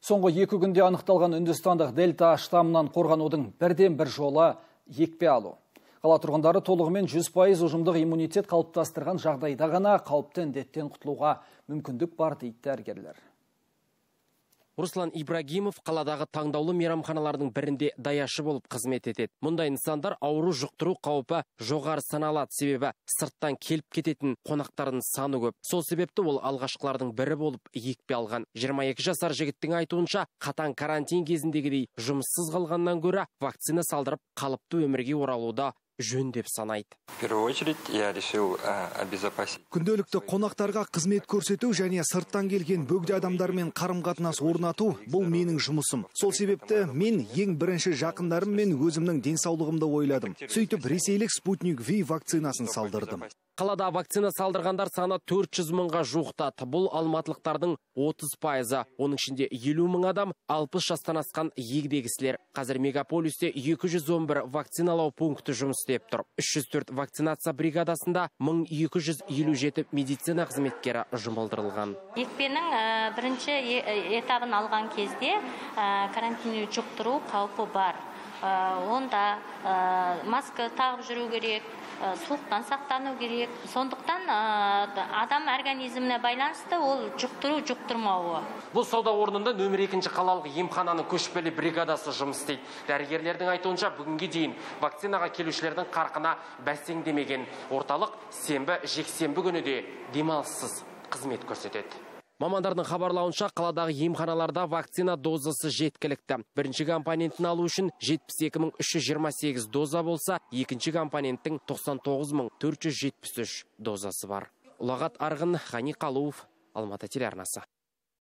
Соңғы екі күнде анықталған үндістандық дельта штамынан қорғанудың бірден бір жолы екпе алу. Қала тұрғындары толығымен 100% ұжымдық иммунитет қалыптастырған жағдайда ғана қауіпті індеттен құтылуға мүмкіндік бар дейді дәрігерлер. Руслан Ибрагимов қаладағы таңдаулы мейрамханалардың бірінде даяшы болып қызмет етеді. Мұндай нысандар ауру жұқтыру қаупі жоғары саналады себебі сырттан келіп кететін қонақтардың саны көп. Сол себепті ол алғашқылардың бірі болып екпе алған. 22 жасар жігіттің айтуынша қатаң карантин кезіндегідей жұмыссыз қалғаннан гөрі вакцина салдырып қалыпты өмірге оралуда жөн деп санайды. В первую очередь я решил обезопасить. Күнделікті қонақтарға қызмет көрсету және сырттан келген бөгде адамдармен қарым қатынас орнату бұл менің жұмысым. Сол себепті мен ең бірінші жақындарым мен өзімнің денсаулығымды ойладым. Сөйтіп ресейлік спутник ви вакцинасын салдырдым. Қалада вакцина салдырғандар саны 400 мыңға жуықтады. Бұл алматылықтардың 30 пайызы. Оның ішінде 50 мың адам 60 жастан асқан егдегісілер. Қазір мегаполисте 211 вакциналау пункті жұмыс істеп тұр. 304 вакцинация бригадасында 1257 медицина қызметкері жұмылдырылған. екпенің бірінші этабын алған кезде карантин жұқтыру қаупі бар. Онда маска тағып жүру керек суықтан сақтану керек. Сондықтан адам организміне байланысты ол жұқтыру жұқтырмауы. Бұл сауда орнында нөмір екінші қалалық емхананың көшпелі бригадасы жұмыс істейді. Дәрігерлердің айтуынша бүгінге дейін вакцинаға келушілердің қарқына бәсеңдемеген. Орталық сенбі жексенбі күні де демалыссыз қызмет көрсетеді. Мамандардың хабарлауынша қаладағы емханаларда вакцина дозасы жеткілікті. Бірінші компонентін алу үшін 72328 доза болса, екінші компоненттің 99473 дозасы бар. Ұлағат Арғын, Хани Қалуов, Алматы телеарнасы.